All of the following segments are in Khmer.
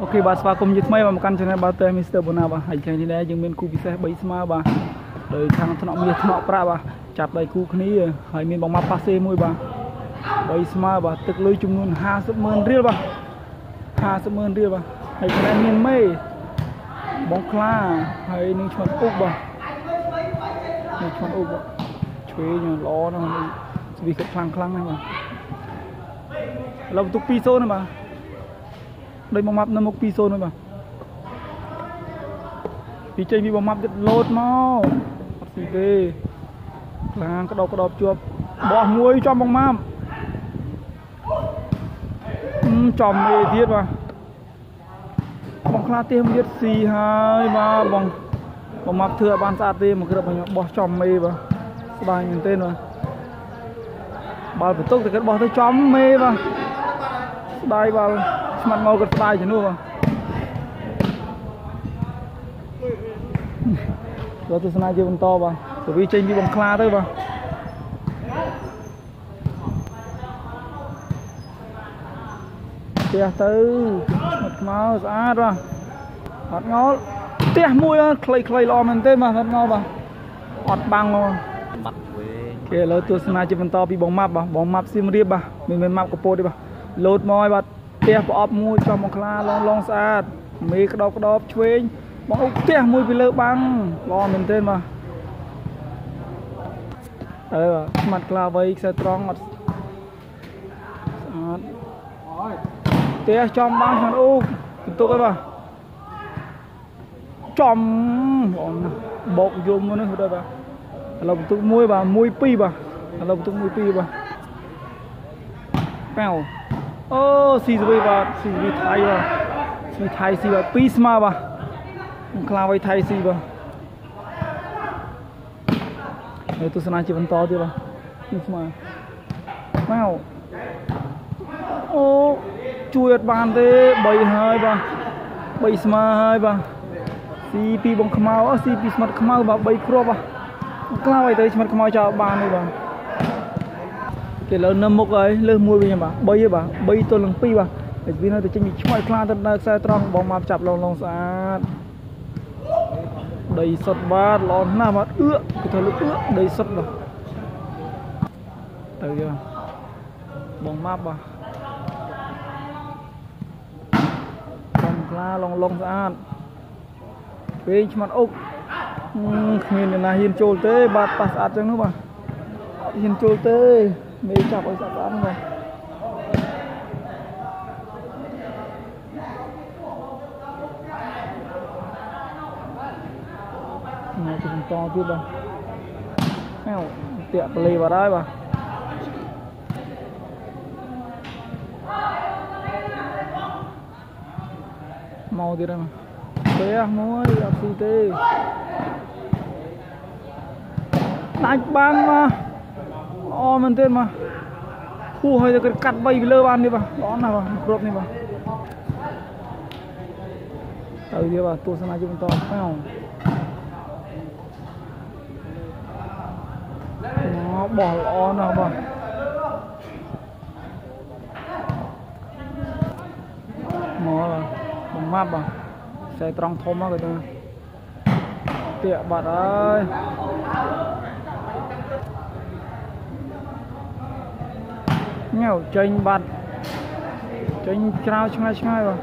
អូខេបាទស្វាគមន៍ជាថ្មីមកកាន់ Channel បាទតើ Mr. Bona បាទហើយថ្ងៃនេះដែរយើងមានគូពិសេស3ស្មើបាទដោយខាងថ្នាក់មាសថ្នាក់ប្រាក់បាទចាប់ដៃគូគ្នាហើយមានបងម៉ាប់ប៉ាសេមួយបាទ3ស្មើបាទទឹកលុយចំនួន50ម៉ឺនរៀលបាទ50ម៉ឺនរៀលបាទហើយខាងមានមេបងខ្លាហើយនឹងឈ្មោះអ៊ុកបាទនឹងឈ្មោះអ៊ុកបាទឆ្វេងល្អណាស់ស្វីគិតខ្លាំងខ្លាំងណាស់បាទឥឡូវបន្ទុក2-0ណាបាទ ដោយបងម៉ាប់នៅមុខ2-0ហ្នឹងបាទពីចេញពីបងម៉ាប់ទៀតលោតមកអត់ស៊ីទេខ្លាំងក្តោបក្តោបជាប់បោះមួយចំបងម៉ាប់ចំមេទៀតបាទបងខ្លាទៀមទៀតស៊ីហើយបាទបងបងម៉ាប់ធ្វើឲ្យបានស្អាតទេមកគ្របខ្ញុំបោះចំមេបាទស្ដាយមែនទេបាទបាល់បន្ទុកតែគាត់បោះទៅចំមេបាទស្ដាយបាល់ ស្មាត់ងោគាត់ស្ដាយជំនួសបាទរកទស្សនាជាបន្តបាទទៅវាចេញពីបង្ខ្លាទៅបាទផ្ទះទៅស្មាត់ខ្មៅស្អាតបាទអត់ងល់ផ្ទះមួយខ្លីខ្លីល្អមែនទេបាទអត់ងល់បាទអត់បាំងមកបាត់វិញគេឥឡូវទស្សនាជាបន្តពីបងម៉ាប់បាទបងម៉ាប់សៀមរាបបាទមិនមែនម៉ាប់កពតទេបាទលោតមកហើយបាទ ផ្ទះប្រអប់មួយចំមកខ្លាឡងឡងស្អាតមេក្តោបក្តោបឆ្វេងបងអុកផ្ទះមួយពីលើបាំងល្អមែនទែនបាទអើស្មាត់ខ្លាវៃខ្សែត្រង់អត់ស្អាតផ្ទះចំបាំងឆ្មាត់អុកបន្ទុកហើយបាទចំបងបោកយំមកនេះទៅបាទឥឡូវបន្ទុកមួយបាទ1 2បាទឥឡូវបន្ទុក1 2បាទប៉ៅ អូស៊ីស្វីបាទស៊ីស្វីថៃបាទស៊ីថៃស៊ីបាទពីរស្មើបាទខ្លាវៃថៃស៊ីបាទនៅទស្សនាជាបន្តទៀតបាទពីរស្មើមកអូជួយអត់បានទេ3ហើយបាទ3ស្មើហើយបាទស៊ីពីបងខ្មៅស៊ីពីស្មាត់ខ្មៅបាទ3គ្រាប់បាទខ្លាវៃទៅស្មាត់ខ្មៅចោលបានទេបាទ គេលើនៅមុខហើយលើសមួយវិញបាទ3ទេបាទ3ទល់នឹង2បាទតែវានៅតែចេញពីឆ្មៃខ្លាទៅនៅខ្សែត្រង់បងមកចាប់ឡងឡងស្អាតដីសុតបាទល្អណាស់បាទអឺគេធ្វើលើកអឺដីសុតបាទទៅយកបងមកបាទបងខ្លាឡងឡងស្អាតពេលឆ្មាត់អុកគ្មានអ្នកណាហ៊ានចូលទេបាទប៉ះស្អាតចឹងនោះបាទអត់ហ៊ានចូលទេ មេចាប់ឲ្យស្អាតស្អាតហ្នឹងមកទៅបន្តទៀតបាទហៅតាក់ប្លេបាត់ហើយ ល្អមែនទេមកគូឲ្យទៅគាត់កាត់បីពីលើបាននេះបាទល្អណាស់បាទគ្រប់នេះបាទទៅទៀតបាទទស្សនាជាបន្តមកមកបោះល្អណាស់បាទមកបាទបំមាប់បាទខ្សែត្រង់ធំមកគាត់ទៅទាក់បាត់ហើយ ញ៉ៅចេញបាត់ចេញច្រាវឆ្ងាយឆ្ងាយបាទ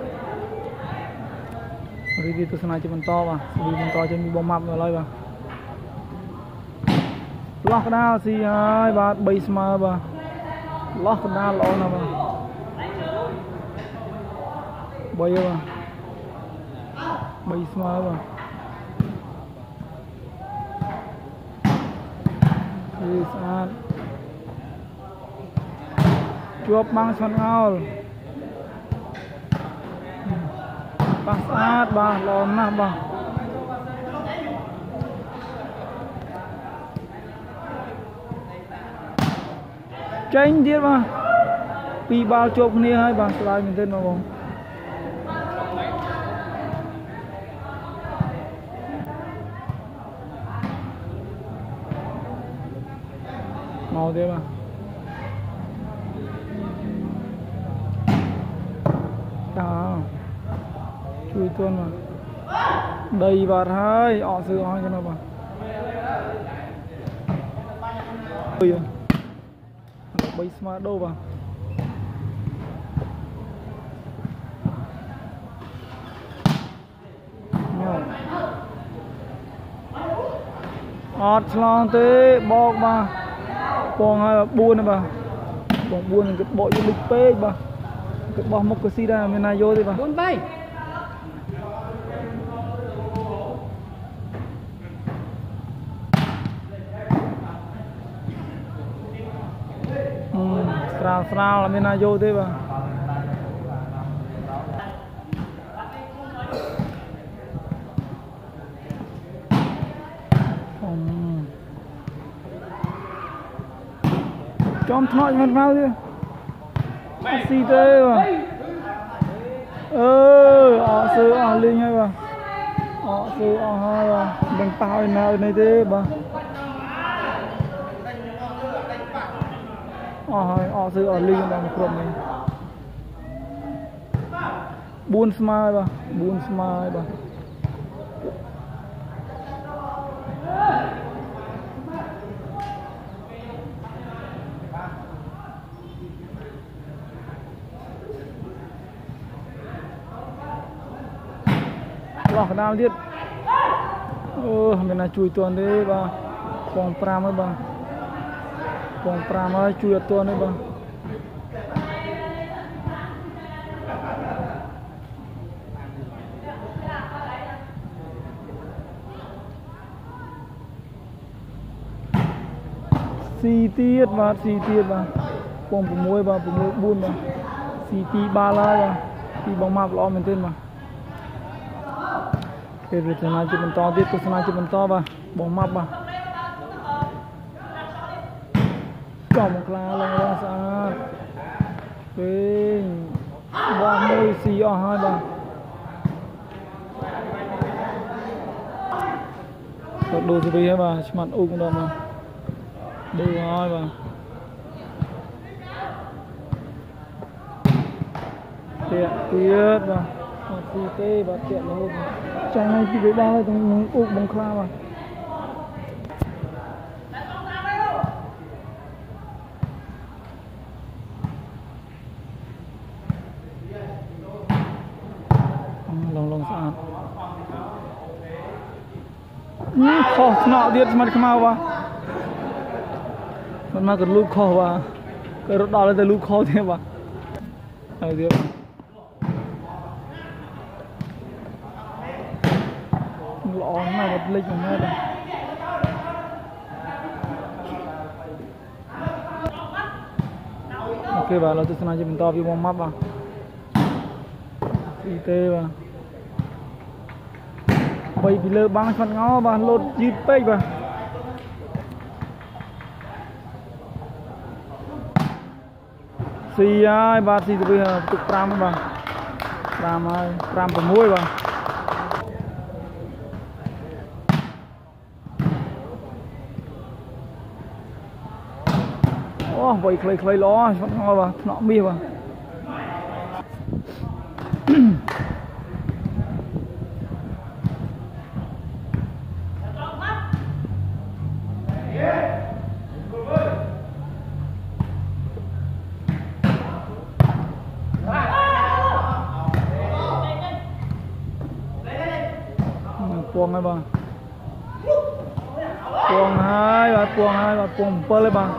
រីវិវទស្សនាជាបន្តបាទរីបន្តចេញពីបងម៉ាប់នៅឡើយបាទលោះកដាលស៊ីហើយបាទ3ស្មើបាទលោះកដាលល្អណាស់បាទ3បាទ3ស្មើបាទគឺស្អាត ជាប់បាំងស្មាត់ងោលបាទស្អាតបាទល្អណាស់បាទចេញទៀតបាទពីរបាល់ជាប់គ្នាហើយបាទស្ដាយមែនទេបងមកទៀតបាទ ជួយទន់បាទដីបាត់ហើយអត់សឺអស់ហើយចឹងបាទអុយបីស្មើដូរបាទញ៉ោអត់ឆ្លងទេបោកបាទបងហើយ4ណាបាទបង4នឹងគេបោកយលិចពេកបាទគេបោះមុខក៏ស៊ីដែរមានណាយកទេបាទ4 3 អឺ ស្រាលស្រាលអត់មានណាយកទេបាទអឺចំថ្នាក់មិនមកទេអត់ស៊ីទេបាទអឺអត់សើអស់លេងហើយបាទអត់សើអស់ហើយបាទមិនប៉ះឲ្យណាឲ្យនេះទេបាទ អស់ហើយអត់សើអស់លេងដល់គ្រប់នេះ4ស្មើហើយបាទ4ស្មើហើយបាទឡោះកណ្ដាលទៀតអូមានណាជួយទាន់ទេបាទពង5ហើយបាទ ពង5ហើយជួយអត់ទាន់ទេបាទស៊ីទៀតបាទស៊ីទៀតបាទពង6បាទ6 4បាទស៊ីទីបាល់ហើយបាទទីបងម៉ាប់ល្អមែនទែនបាទគេរចនាជាបន្តទៀតទស្សនាជាបន្តបាទបងម៉ាប់បាទ ចំខ្លាឡើងរងស្អាតវិញបងមួយស៊ីអស់ហើយបាទក៏ដូរទៅវិញហើយបាទឆ្មាត់អ៊ុកម្ដងបាទដូរហើយបាទទៀតទៀតបាទអត់ស៊ីទេបាទទៀតរហូតចង់ឲ្យពីវាដល់ទៅនឹងអ៊ុកបងខ្លាបាទ ឡងឡងស្អាតអឺខុសថ្នាក់ទៀតស្មាត់ខ្មៅវ៉ាមិនមកក៏លូបខុសវ៉ាក៏រត់ដល់ទៅលូបខុសទៀតវ៉ាហើយទៀតល្អណាស់វត្តលិចមិនមែនទេអូខេបាទឥឡូវទស្សនាជាបន្តវាមកម៉ាប់បាទពីទេបាទ បីពីលើបាំងឆ្មាត់ងោបាទលោតយឺតពេកបាទស៊ីហើយបាទស៊ីទៅវិញទុក5ហើយបាទ5ហើយ5 6បាទអូវៃខ្លីៗល្អឆ្មាត់ងោបាទថ្នាក់មាសបាទ 7ទេបាទ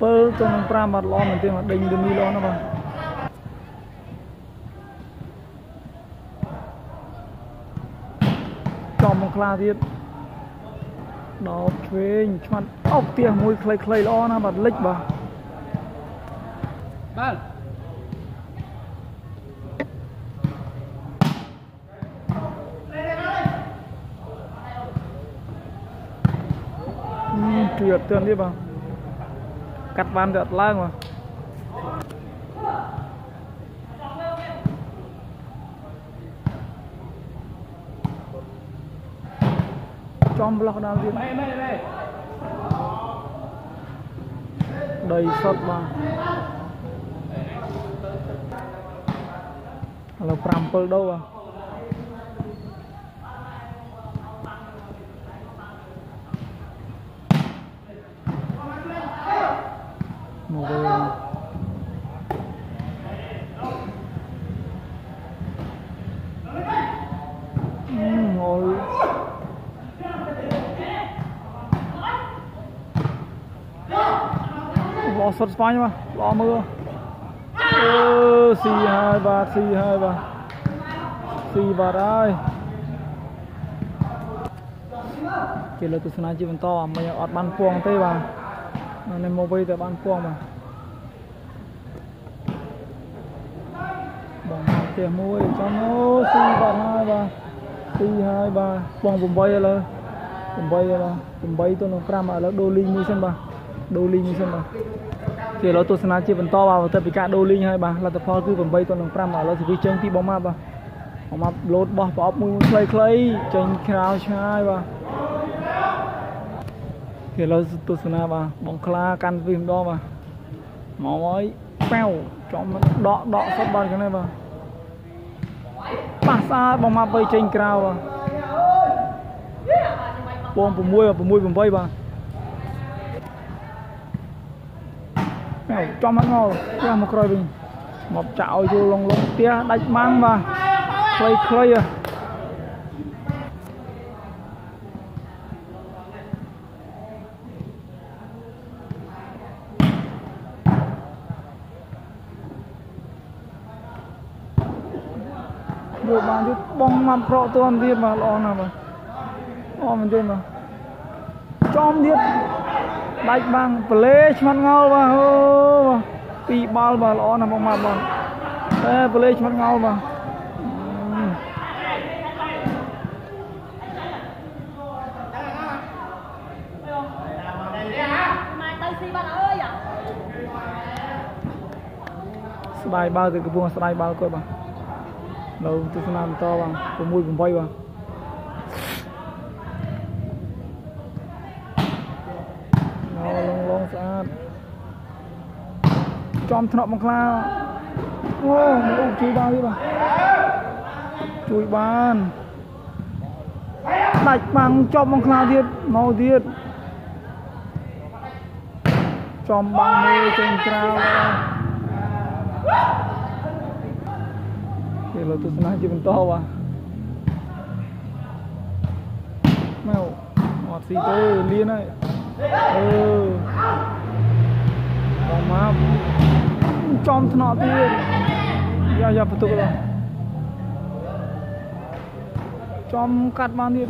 7ទៅនឹង5បាទល្អមែនទេបាទដេញទៅមីល្អណាស់បាទចំមកខ្លាទៀតដល់ឆ្វេងឆ្មាត់អោបទៀសមួយខ្លីៗល្អណាស់បាទលិចបាទបាទ យអត់ទាន់ទៀតបាទកាត់បានទៅអត់ឡើងបាទចំប្លោះដល់ទៀតមេមេមេដីសុតបាទឥឡូវ5 7ដូវបាទ មកវិញអឺងល់ ល្អសុតស្បាញ់បាទល្អមើលអឺស៊ីហើយបាទស៊ីហើយបាទស៊ីបាទហើយជាលើទស្សនាជាបន្តអាមិនអត់បានពងទេបាទនៅមកវិញតែបានពងបាទបងមកផ្ទះមួយចាំអូស៊ីបាទហើយបាទស៊ីហើយបាទពង8ឥឡូវ8ឥឡូវ8ទៅនឹង5ឥឡូវដូរលីងមួយសិនបាទដូរលីងមួយសិនបាទ ជាឥឡូវទស្សនាជាបន្តបាទបន្ទាប់ពីការដូរលីងហើយបាទលទ្ធផលគឺ8ទៅនឹង5ឥឡូវសេវីចេញពីបងម៉ាប់បាទបងម៉ាប់លោតបោះប្រអប់មួយមួយខ្លីៗចេញក្រៅឆ្ងាយបាទគេឥឡូវទស្សនាបាទបងខ្លាកាន់ពីម្ដងបាទមកហើយប៉ាវចំដកដកសុតបាទខាងនេះបាទប៉ះស្អាតបងម៉ាប់ទៅចេញក្រៅបាទពង6 6 8បាទ ណែចំអត់មកផ្ទះមកក្រោយវិញមកចាក់ឲ្យចូលឡងឡងផ្ទះដាច់ម៉ាំងបាទខ្លីខ្លីហ៎យកបានទៀតបងមកប្រក់ទាន់ទៀតបាទល្អណាស់បាទល្អមែនទេបាទចំទៀត ដាច់បាំងប្លេឆ្មាត់ងោលបាទអូពីរបាល់បាទល្អណាស់បងមកបងតែប្លេឆ្មាត់ងោលបាទអឺម៉ែទៅស៊ីបាត់អើយស្ដាយបាល់ទៅកំពុងស្ដាយបាល់គាត់បាទនៅទស្សនាបន្តបាទ6 8បាទណៅឡងឡងស្អាត ចំថ្នាក់មកខ្លាអូមកអ៊ុជួយបានទៀតបាទជួយបានដាច់បាំងចប់មកខ្លាទៀតមកទៀតចំបាំងមួយចេញក្រៅបាទគេលើទស្សនាជាបន្តបាទមកអត់ស៊ីទេលៀនហើយអឺបងមក ចំថ្នាក់ទៀតយ៉ាយ៉ាបន្ទុកបាទចំកាត់បានទៀត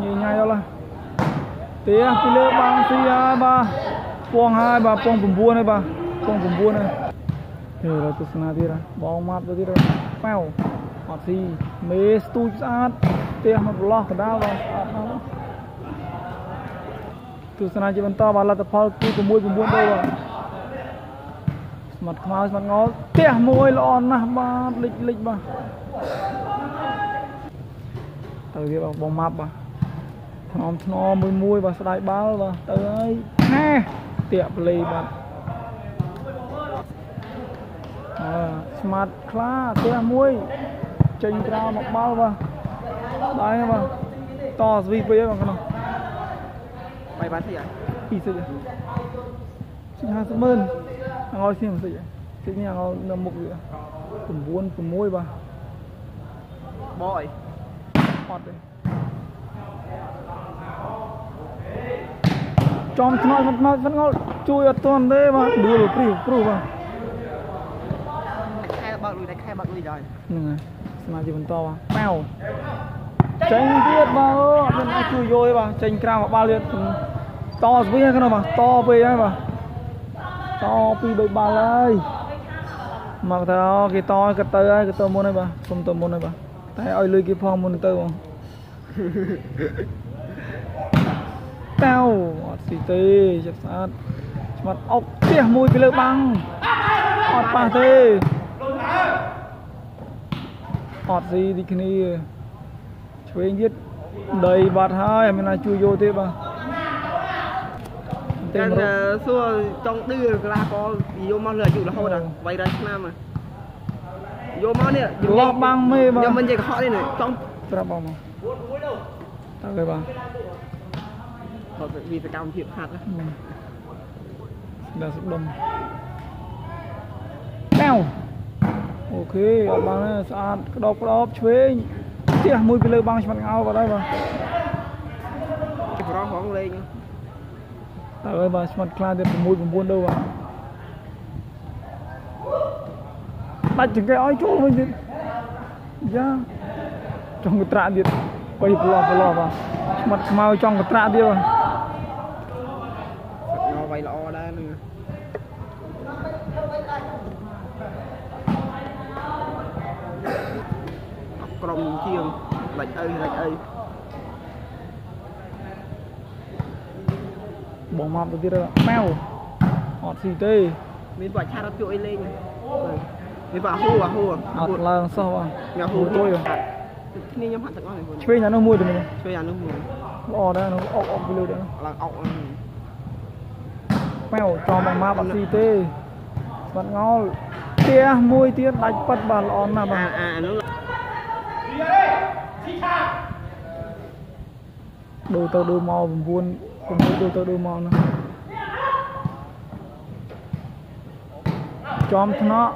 ញ៉ៃញ៉ៃដល់ឡាទៀពីលើបាំងស៊ីហើយបាទពងហើយបាទពង9ហើយបាទពង9ហើយទេរកទស្សនាទៀតហ៎បងម៉ាត់ទៅទៀតប៉ៅអត់ស៊ីមេស្ទូចស្អាតផ្ទះមកប្រឡោះកណ្ដាលបាទស្អាតណាស់បាទទស្សនាជាបន្តបាទលទ្ធផលគឺ6 9ទៅបាទស្មាត់ខ្មៅស្មាត់ងល់ផ្ទះមួយល្អណាស់បាទលិចលិចបាទទៅទៀតបាទបងម៉ាប់បាទថ្នមថ្នមមួយមួយបាទស្ដាយបាល់បាទទៅហើយណែតាក់ប្លេបាទអើស្មាត់ខ្លាផ្ទះមួយចេញក្រៅមកបាល់បាទដែរបាទតស្វីពេកហ្នឹងក្នុងបាយបានទីអត់ពីសិចសិច 50ម៉ឺនអងឲ្យសៀងសិចសិចនេះអងឲ្យនៅមុខវា9 6បាទបអីអត់ទេចំថ្នាក់មិនមកមិនងល់ជួយអត់ទាន់ទេបាទដួលព្រីព្រុសបាទខែបើកលុយដែរខែបើកលុយដែរហ្នឹងហើយស្មារតីបន្តបាទប៉ាវចេញទៀតបាទអូអត់មានអាចជួយយកទេបាទចេញក្រៅមកបាល់ទៀតតស្វីហ្នឹងបាទតពេកហើយបាទ តពីរបីបាល់ហើយមកទៅគេតគេទៅហើយគេទៅមុនហើយបាទសុំទៅមុនហើយបាទតែឲ្យលុយគេផងមុនទៅបងតៅអត់ស៊ីទេចិត្តស្អាតស្មាត់អុកផ្ទះមួយពីលើបាំងអត់ប៉ះទេអត់ស៊ីទីគ្នាឆ្វេងទៀតដីបាត់ហើយអត់មានណាជួយយកទេបាទ តែចាំមករកសួរចង់ឌឺកន្លះកយកមកលើអាយុរហូតដល់800ឆ្នាំហ៎យកមកនេះលោះបាំងមេបាទខ្ញុំមិនចេះកុហកទេនេះចង់ប្រាប់បងមកតើគេបាទគាត់វិសកម្មភាពហាត់ណាស្ដល់សុខដុំកៅអូខេអត់បានទេស្អាតក្តោបក្តោបឆ្វេងផ្ទះមួយពីលើបាំងឆ្មាត់ងោបាត់ហើយបាទប្រងហងលេងតើ ហើយបាទឆ្មាត់ខ្លាទៀត6 9ដូវបាទដាច់ចង្កេះឲ្យចូលវិញទៀតយ៉ាចង់កត្រាក់ទៀតបីប្រឡោះប្រឡោះបាទឆ្មាត់ខ្មៅចង់កត្រាក់ទៀតបាទងវាយល្អដែរហ្នឹងអត់ក្រុមជាងដាច់អីដាច់អី បងមកទៅទៀតម៉ៅអត់ស៊ីទេមានបាច់ឆាត់អត់ជួយអីលេងមានបាក់ហូអាហូអត់ឡើងសោះបាទញ៉ាំហូទួយគ្នាខ្ញុំហាត់ទាំងអស់ហ្នឹងឆ្វេងអានោះមួយទៅនេះជួយអានោះមួយល្អដែរនោះអុកអុកពីលើដែរឡើងអុកម៉ៅចំបងមកអត់ស៊ីទេបាត់ងោលផ្ទះមួយទៀតដាច់ប៉ិតបាទល្អណាស់បាអាទអានោះដូរទៅដូរមក9 9ដូរទៅដូរមកណាចំថ្នាក់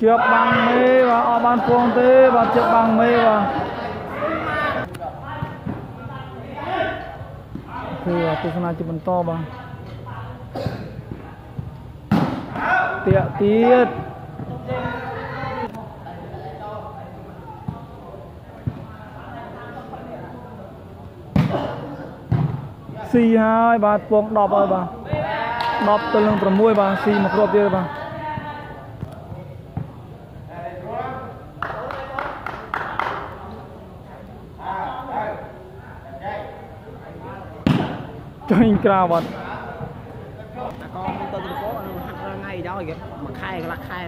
ជាប់បាំងមេបាទអត់បានពងទេបាទជាប់បាំងមេបាទគឺទស្សនាជាបន្តបាទតាក់ទៀត ស៊ីហើយបាទពង10ហើយបាទ10ទៅនឹង6បាទស៊ីមកគ្រាប់ទៀតបាទចាញ់ក្រៅបាទអាកងទៅទៅកោហាត់ថ្ងៃដល់គេមួយខែកន្លះខែ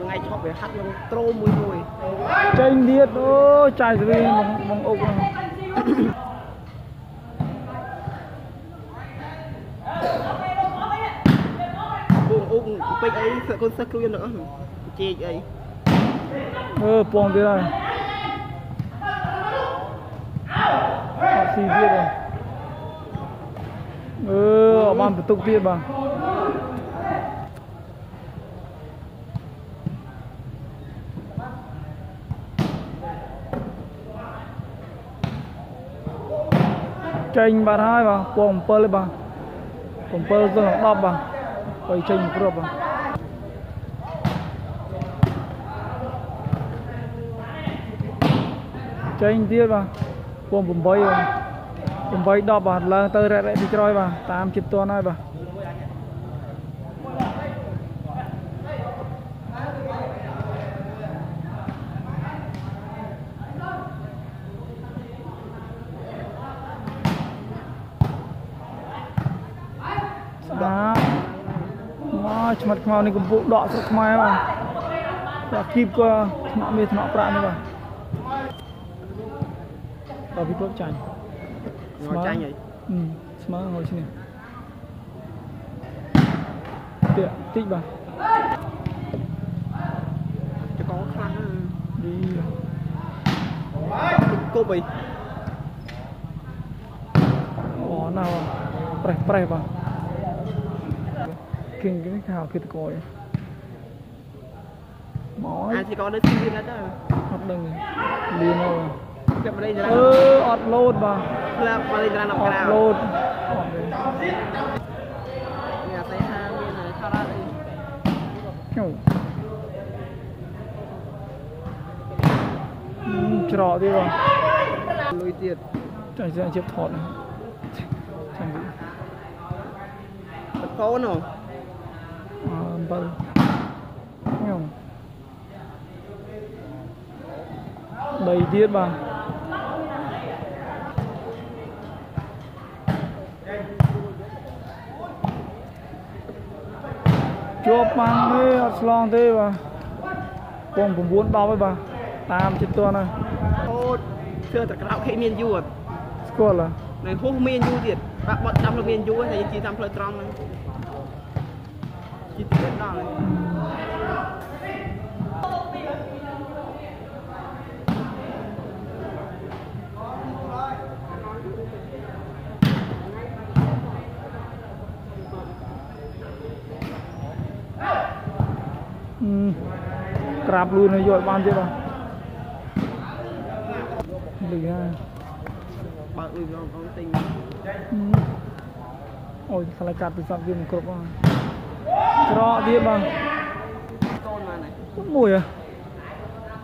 ថ្ងៃឈប់វាហាត់នឹងត្រូមមួយមួយចេញទៀតអូចាយស្វីបងបងអុកហ្នឹង ពងអ៊ុកពេ កអីសឹកកូនសិស្សគ្រួនទាំងអស់ជែកអីអឺពងទៀតហើយអត់ស៊ីទៀតហើយអឺអត់បានបន្ទុកទៀតបាទចេញបាត់ហើយបាទពង7ទេបាទ7ទៅនឹង10បាទបើចេញគ្រប់បាទ ចេញទៀតបាទពង8បាទ8 10បាទឡើងទៅរ៉ែរ៉ែពីក្រោយបាទតាមចិត្តតនហើយបាទស្អាតមកឆ្មាត់ខ្មៅនេះកំពុងដកស្រុកខ្មែរបាទបាទគីបក៏ថ្នាក់មេថ្នាក់ប្រាក់នេះបាទ ដល់ពីគ្រប់ចាញ់ងចាញ់អីអឺស្មើហើយឈ្នះទៀតតិចបាទចកខ្លាំងឌីគប់អីអូណាស់ប្រេះប្រេះបាទគិង គិងខោគិតកយមកអាចកនៅទីនេះទៅអត់ដឹងលៀនហើយចាប់បរិយាអឺអត់លោតបាទផ្លាប់បរិយានៅអក្រៅត់លោតអត់ទេនេះអាស័យហាមានខរ៉ាអីចុះច្រកទៀតបាទលុយទៀតចាញ់ចាញ់ជិបថតណាចាញ់បតូនហ៎អអំបិលញ៉ំដីទៀតបាទ ជាប់បាំងទេអត់ឆ្លងទេបាទពង9 10ហើយបាទតាមចិត្តតនហើយអូជឿតែក្រៅខេមានយូរស្គាល់ហ៎នៅហុសមានយូរទៀតបាក់បត់ចាំលើមានយូរតែយើងជិះតាមផ្លូវត្រង់ហ្នឹងជិះទៅដល់ហើយ ក្រាបលួនឲ្យយកបានទៀតបាទលឺហើយបើកអ៊ុយឡងកងទិញអូយខ្លាចកាត់ទូរស័ព្ទវាមិនគ្រប់ហ្នឹងច្រកទៀតបាទកូនមកណាមួយហ៎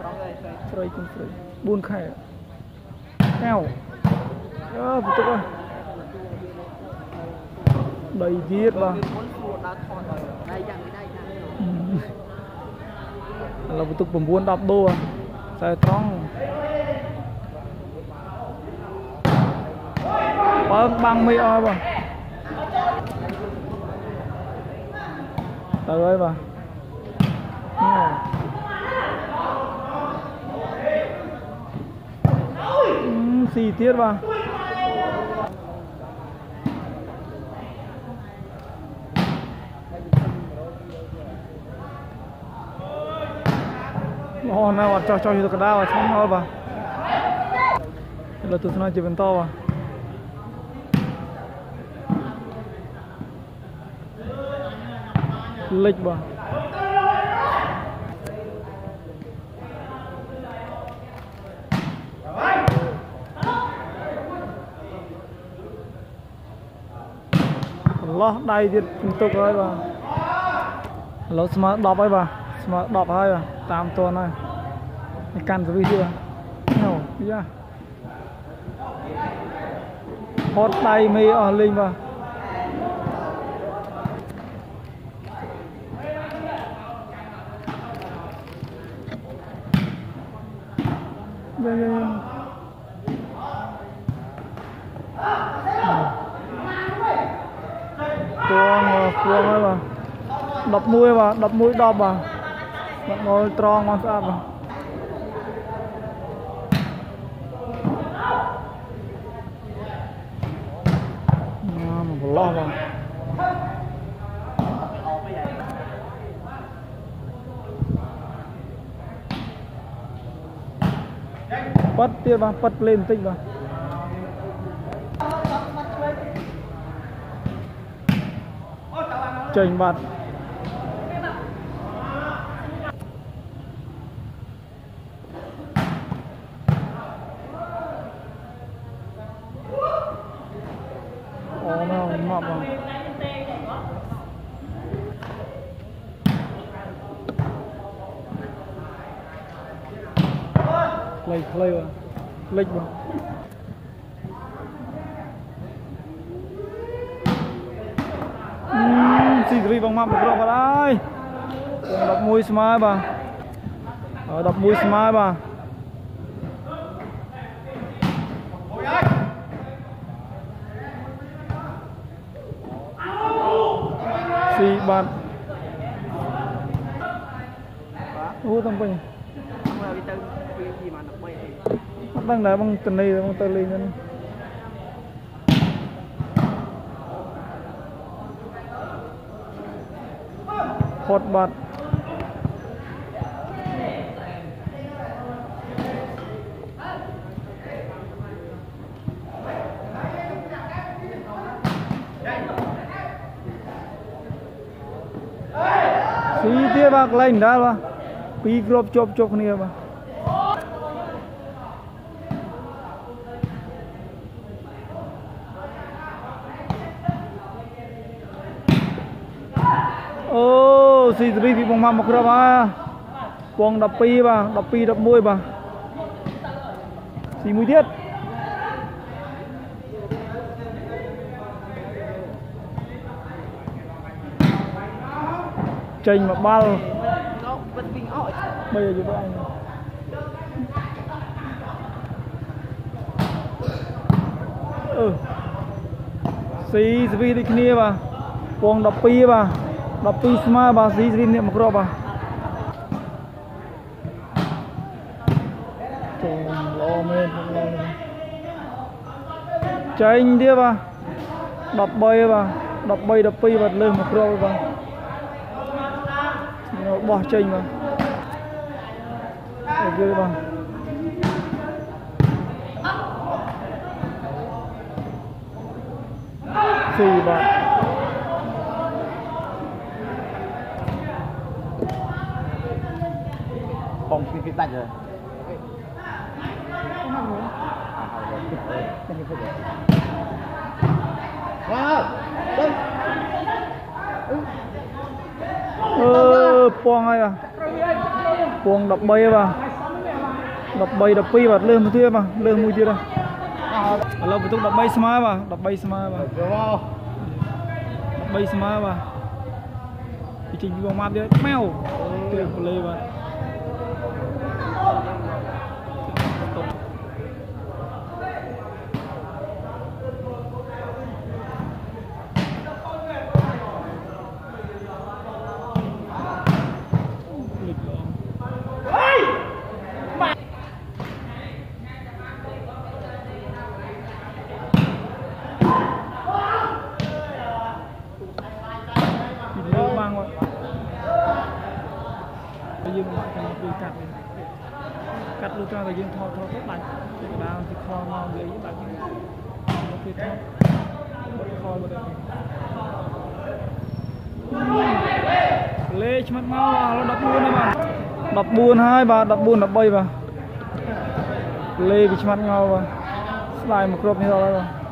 ប្រងហើយស្អីស្រីគុំស្រី4ខែកែវអើបន្ទុកអើយដីទៀតបាទវាមុនស្រួលដើរថតដល់ដៃយ៉ាងដៃ យ៉ាងឥឡូវបន្ទុក9 10ដួខ្សែត្រង់បើកបាំងមេអស់បាទទៅហើយបាទស៊ីទៀតបាទ ល្អណាស់អត់ចោះចោះទៅកណ្ដាលឆ្ងាញ់ហើយបាទឥឡូវទស្សនាជាបន្តបាទលិចបាទកន្លោះដៃទៀតបន្ទុកហើយបាទឥឡូវស្មើ10ហើយបាទ ស្មើ10ហើយបាទតាមតនហើយនេះកាន់សវិសទៀតបាទណូយ៉ាហត់ដៃមេអស់លេងបាទយ៉ាយ៉ាយ៉ាគួងគួងហើយបាទ11បាទ11 10 បាទបាត់ងល់ត្រង់មកស្អាតបាទណាមកប្រឡោះបាទប៉ាត់ទៀតបាទប៉ាត់ភ្លេងបន្តិចបាទចេញបាត់អូណូមកបាទផ្លេចផ្លេចបាទផ្លេចបាទអឺស៊ីសេរីបងមកមកក្រោកបាត់ហើយ11ស្មើបាទអឺ11ស្មើបាទស៊ីបាត់អូតំពេញ មើលវាទៅវាពីមក13អី អត់ ដឹងដែរបងតនីបងទៅលេងហ្នឹងផុតបាត់ស៊ីទៀតបាទកន្លែងដែរបាទពីរគ្រាប់ជាប់ជាប់គ្នាបាទអូ ស៊ីសេរីពីបងមកមកគ្រាប់ហើយពង12បាទ12 11បាទស៊ីមួយទៀតចេញមកបាល់លោកវិតវិញអស់បីឲ្យយកអញអឺស៊ីស្វីដូចគ្នាបាទពង12បាទ 12ស្មើបាទស៊ីស្វីនេះមកគ្រាប់បាទចេញល្អមែនផងឡើយចេញទៀតបាទ13បាទ13 12បាទលើសមកគ្រាប់បាទបោះចេញបាទអូយបងស៊ីបាទ បងពីពីដាច់ហើយវ៉ាទៅ អឺ ពងហើយបាទពង13ហើយបាទ13 12បាទលើសមួយទៀតបាទលើសមួយទៀតបាទឥឡូវបន្ទុក13ស្មើបាទ13ស្មើបាទទៅមក13ស្មើបាទពីជិះវងមកទៀតម៉ៅទៀតប្លេបាទលិចល្អពីលើបាំងបាទហើយយើងមកតាមពីកាត់វិញកាត់លុះត្រង់តែយើងថតថតទៅដាច់ពីកណ្ដាលពីខមកលេងដាច់យើងមកពីថតបត់ខមកដ ល់លេឆ្មាត់មកឥឡូវ14ហើយបាទ14ហើយបាទ14 13បាទលេវាឆ្មាត់ងោបាទស្ដាយមកគ្រប់នេះដល់ហើយបាទ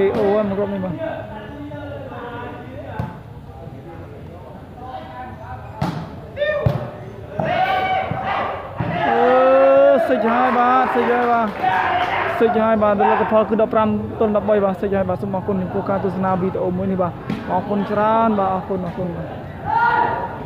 KO ហ្នឹងមកគ្រប់នេះបាទអឺសិចហើយបាទសិចហើយបាទសិចហើយបាទលទ្ធផលគឺ15តុន13បាទសិចហើយបាទសូមអរគុណចំពោះការទស្សនាវីដេអូមួយនេះបាទអរគុណច្រើនបាទអរគុណអរគុណបាទ